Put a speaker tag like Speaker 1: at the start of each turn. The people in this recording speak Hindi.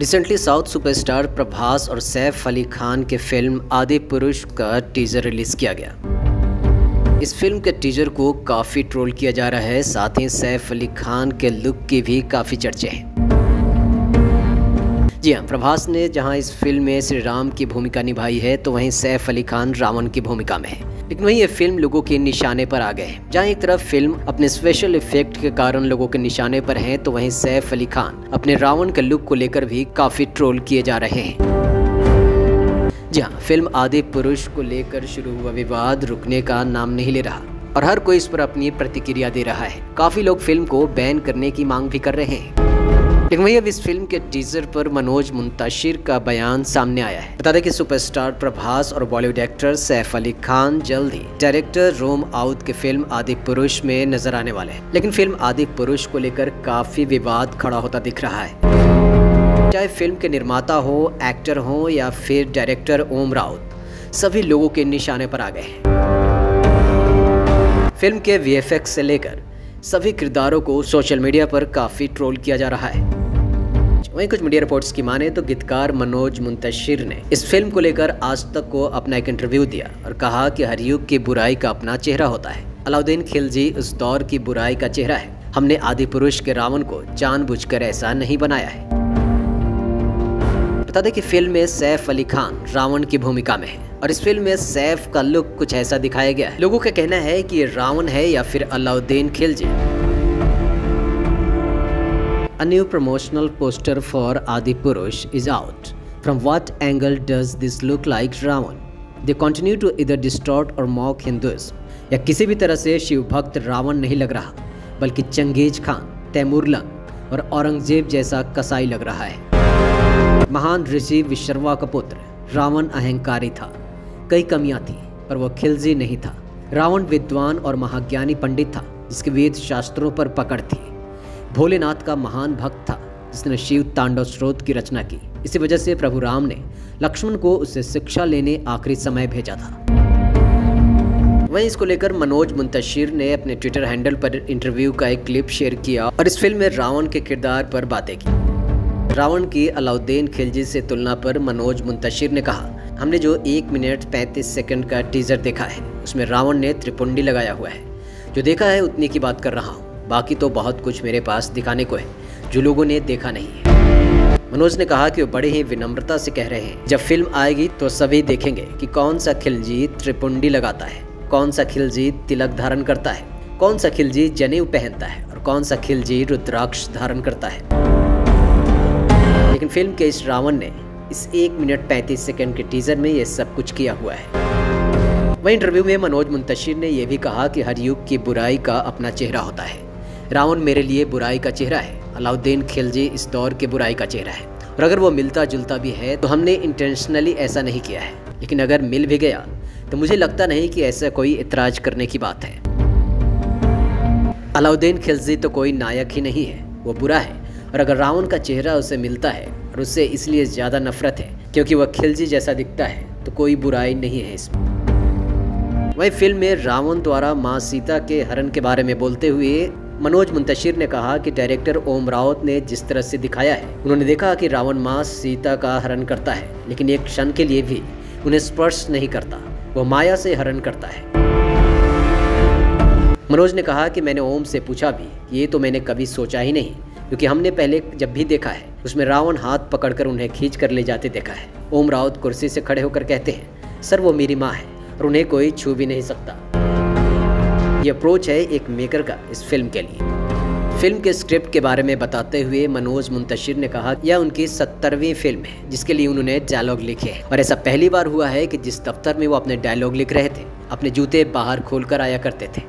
Speaker 1: रिसेंटली साउथ सुपरस्टार प्रभास और सैफ अली खान के फ़िल्म आदि पुरुष का टीजर रिलीज़ किया गया। इस फ़िल्म के टीजर को काफ़ी ट्रोल किया जा रहा है, साथ ही सैफ अली खान के लुक की भी काफ़ी चर्चे हैं। जी हाँ प्रभास ने जहाँ इस फ़िल्म में श्री राम की भूमिका निभाई है तो वहीं सैफ अली खान रावण की भूमिका में है। लेकिन वहीं ये फ़िल्म लोगों के निशाने पर आ गए जहाँ एक तरफ़ फ़िल्म अपने स्पेशल इफ़ेक्ट के कारण लोगों के निशाने पर है तो वहीं सैफ अली खान अपने रावण के लुक को लेकर भी काफ़ी ट्रोल किए जा रहे हैं। जी हाँ फ़िल्म आदि पुरुष को लेकर शुरू हुआ विवाद रुकने का नाम नहीं ले रहा, और हर कोई इस पर अपनी प्रतिक्रिया दे रहा है। काफ़ी लोग फ़िल्म को बैन करने की मांग भी कर रहे हैं। लेकिन वही अब इस फ़िल्म के टीजर पर मनोज मुंतशिर का बयान सामने आया है। बता दें कि सुपरस्टार प्रभास और बॉलीवुड एक्टर सैफ अली खान जल्द ही डायरेक्टर रोम आउट के फ़िल्म आदि पुरुष में नज़र आने वाले हैं। लेकिन फ़िल्म आदि पुरुष को लेकर काफ़ी विवाद खड़ा होता दिख रहा है। चाहे फ़िल्म के निर्माता हो एक्टर हो या फिर डायरेक्टर ओम राउत, सभी लोगों के निशाने पर आ गए हैं। फ़िल्म के वीएफएक्स से लेकर सभी किरदारों को सोशल मीडिया पर काफ़ी ट्रोल किया जा रहा है। वहीं कुछ मीडिया रिपोर्ट्स की माने तो गीतकार मनोज मुंतशिर ने इस फ़िल्म को लेकर आज तक को अपना एक इंटरव्यू दिया और कहा कि हर युग की बुराई का अपना चेहरा होता है। अलाउद्दीन खिलजी उस दौर की बुराई का चेहरा है। हमने आदि पुरुष के रावण को जानबूझकर ऐसा नहीं बनाया है। बता दें कि फ़िल्म में सैफ अली खान रावण की भूमिका में है और इस फ़िल्म में सैफ का लुक कुछ ऐसा दिखाया गया है। लोगों का कहना है कि ये रावण है या फिर Alauddin Khilji. A new promotional poster for Adipurush is out. From what angle does this look like Ravan? They continue to either distort or mock Hindus. या किसी भी तरह से शिव भक्त रावण नहीं लग रहा, बल्कि चंगेज खान तैमूरलंग और औरंगज़ेब जैसा कसाई लग रहा है महान ऋषि विश्रवा का पुत्र, रावण अहंकारी था कई कमियाँ थी, पर वह खिलजी नहीं था रावण विद्वान और महाज्ञानी पंडित था, जिसके वेद शास्त्रों पर पकड़ थी भोलेनाथ का महान भक्त था, जिसने शिव तांडव स्रोत की रचना की। इसी वजह से प्रभु राम ने लक्ष्मण को उससे शिक्षा लेने आखिरी समय भेजा था। वहीं इसको लेकर मनोज मुंतशिर ने अपने ट्विटर हैंडल पर इंटरव्यू का एक क्लिप शेयर किया और इस फ़िल्म में रावण के किरदार पर बातें की। रावण की अलाउद्दीन खिलजी से तुलना पर मनोज मुंतशिर ने कहा, हमने जो एक मिनट पैंतीस सेकंड का टीजर देखा है, उसमें रावण ने त्रिपुंडी लगाया हुआ है। जो देखा है, उतनी की बात कर रहा हूँ। बाकी तो बहुत कुछ मेरे पास दिखाने को है, जो लोगों ने देखा नहीं है। मनोज ने कहा कि वो बड़े ही विनम्रता से कह रहे हैं, जब फ़िल्म आएगी तो सभी देखेंगे कि कौन सा खिलजीत त्रिपुंडी लगाता है, कौन सा खिलजीत तिलक धारण करता है, कौन सा खिलजीत जनेऊ पहनता है और कौन सा खिलजी रुद्राक्ष धारण करता है। लेकिन फ़िल्म के इस रावण ने इस एक मिनट पैंतीस सेकेंड के टीजर में ये सब कुछ किया हुआ है। वही इंटरव्यू में मनोज मुंतशिर ने यह भी कहा कि हर युग की बुराई का अपना चेहरा होता है। रावण मेरे लिए बुराई का चेहरा है। अलाउद्दीन खिलजी इस दौर के बुराई का चेहरा है। और अगर वो मिलता जुलता भी है तो हमने इंटेंशनली ऐसा नहीं किया है। लेकिन अगर मिल भी गया तो मुझे लगता नहीं कि ऐसा कोई इतराज करने की बात है। अलाउद्दीन खिलजी तो कोई नायक ही नहीं है। वो बुरा है। और अगर रावण का चेहरा उसे मिलता है, और उससे इसलिए ज़्यादा नफरत है, क्योंकि वह खिलजी जैसा दिखता है तो कोई बुराई नहीं है इसमें। वही फ़िल्म में रावण द्वारा माँ सीता के हरण के बारे में बोलते हुए मनोज मुंतशिर ने कहा कि डायरेक्टर ओम रावत ने जिस तरह से दिखाया है, उन्होंने देखा कि रावण माँ सीता का हरण करता है, लेकिन एक क्षण के लिए भी उन्हें स्पर्श नहीं करता, वो माया से हरण करता है। मनोज ने कहा कि मैंने ओम से पूछा भी ये तो मैंने कभी सोचा ही नहीं, क्योंकि हमने पहले जब भी देखा है, उसमें रावण हाथ पकड़कर उन्हें खींच कर ले जाते देखा है। ओम रावत कुर्सी से खड़े होकर कहते हैं, सर, वो मेरी माँ है और उन्हें कोई छू भी नहीं सकता। ये अप्रोच है एक मेकर का इस फ़िल्म के लिए। फ़िल्म के स्क्रिप्ट के बारे में बताते हुए मनोज मुंतशिर ने कहा यह उनकी सत्तरवीं फ़िल्म है, जिसके लिए उन्होंने डायलॉग लिखे और ऐसा पहली बार हुआ है कि जिस दफ्तर में वो अपने डायलॉग लिख रहे थे, अपने जूते बाहर खोलकर आया करते थे.